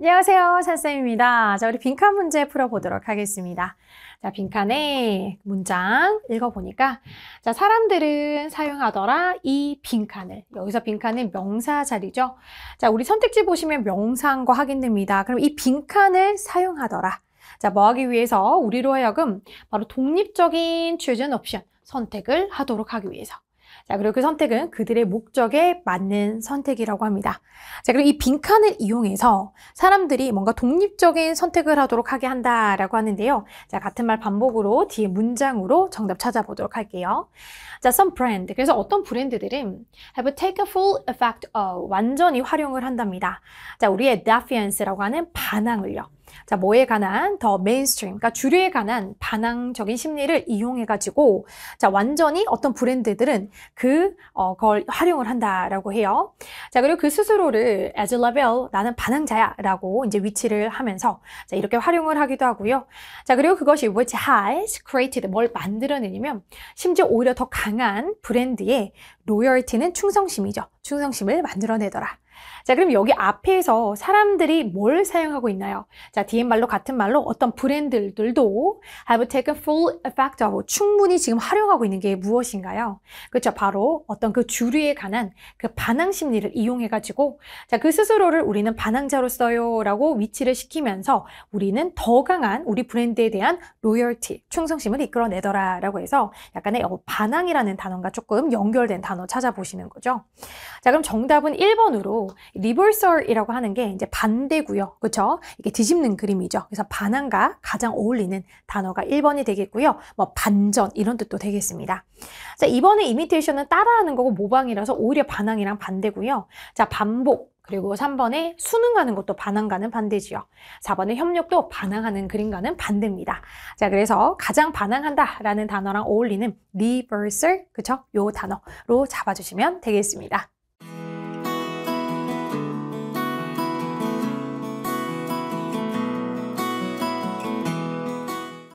안녕하세요. 찬쌤입니다. 자, 우리 빈칸 문제 풀어보도록 하겠습니다. 자, 빈칸의 문장 읽어보니까, 자, 사람들은 사용하더라 이 빈칸을. 여기서 빈칸은 명사 자리죠. 자, 우리 선택지 보시면 명사과 확인됩니다. 그럼 이 빈칸을 사용하더라. 자, 뭐 하기 위해서 우리로 하여금 바로 독립적인 choose 옵션 선택을 하도록 하기 위해서. 자, 그리고 그 선택은 그들의 목적에 맞는 선택이라고 합니다. 자, 그리고 이 빈칸을 이용해서 사람들이 뭔가 독립적인 선택을 하도록 하게 한다라고 하는데요. 자, 같은 말 반복으로 뒤에 문장으로 정답 찾아보도록 할게요. 자, some brand. 그래서 어떤 브랜드들은 have taken full effect of 완전히 활용을 한답니다. 자, 우리의 defiance라고 하는 반항을요. 자, 뭐에 관한 the mainstream, 그러니까 주류에 관한 반항적인 심리를 이용해 가지고 자, 완전히 어떤 브랜드들은 그 어, 걸 활용을 한다라고 해요. 자, 그리고 그 스스로를 as a level 나는 반항자야 라고 이제 위치를 하면서 자, 이렇게 활용을 하기도 하고요. 자, 그리고 그것이 which has created 뭘 만들어내냐면 심지어 오히려 더 강한 브랜드의 로열티는 충성심이죠. 충성심을 만들어내더라. 자, 그럼 여기 앞에서 사람들이 뭘 사용하고 있나요? 자, 뒤에 말로 같은 말로 어떤 브랜드들도 have taken full effect of 충분히 지금 활용하고 있는 게 무엇인가요? 그렇죠. 바로 어떤 그 주류에 관한 그 반항 심리를 이용해 가지고 자, 그 스스로를 우리는 반항자로써요 라고 위치를 시키면서 우리는 더 강한 우리 브랜드에 대한 loyalty, 충성심을 이끌어내더라 라고 해서 약간의 반항이라는 단어가 조금 연결된 단어 찾아보시는 거죠. 자, 그럼 정답은 1번으로 reversal이라고 하는 게 이제 반대고요. 그렇죠? 이게 뒤집는 그림이죠. 그래서 반항과 가장 어울리는 단어가 1번이 되겠고요. 뭐 반전 이런 뜻도 되겠습니다. 자, 이번에 이미테이션은 따라하는 거고 모방이라서 오히려 반항이랑 반대고요. 자, 반복 그리고 3번에 수능하는 것도 반항과는 반대지요. 4번에 협력도 반항하는 그림과는 반대입니다. 자, 그래서 가장 반항한다 라는 단어랑 어울리는 reversal, 그쵸? 요 단어로 잡아주시면 되겠습니다.